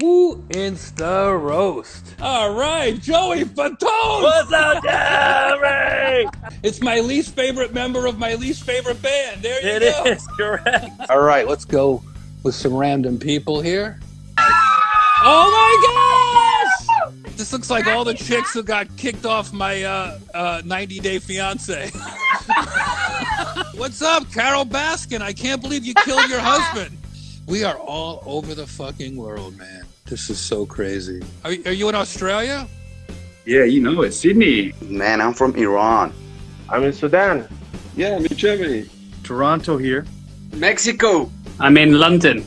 Woo Insta Roast. All right, Joey Fatone. What's up, Jerry? It's my least favorite member of my least favorite band. There you It go. is correct. All right, let's go with some random people here. Oh my gosh! This looks like all the chicks who got kicked off my uh, uh, 90 Day Fiance. What's up, Carole Baskin? I can't believe you killed your husband. We are all over the fucking world, man. This is so crazy. Are, are you in Australia? Yeah, you know it. Sydney. Man, I'm from Iran. I'm in Sudan. Yeah, I'm in Germany. Toronto here. Mexico. I'm in London.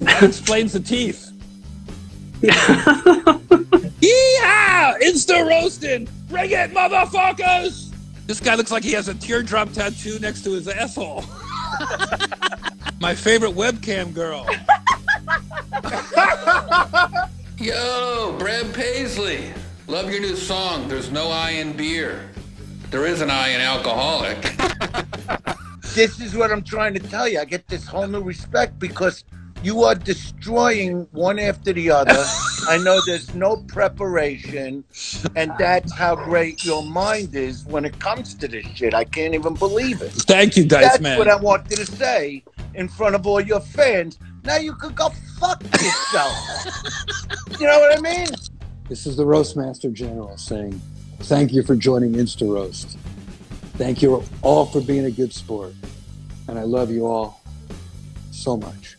That explains the teeth. Yeehaw! Insta roasting! Bring it, motherfuckers! This guy looks like he has a teardrop tattoo next to his asshole. My favorite webcam girl. Yo, Brad Paisley. Love your new song, There's No I in Beer. There is an I in alcoholic. this is what I'm trying to tell you. I get this whole new respect because you are destroying one after the other. I know there's no preparation, and that's how great your mind is when it comes to this shit. I can't even believe it. Thank you, Dice That's Man. what I wanted to say in front of all your fans. Now you could go fuck yourself. you know what I mean? This is the Roastmaster General saying, Thank you for joining Insta Roast. Thank you all for being a good sport. And I love you all so much.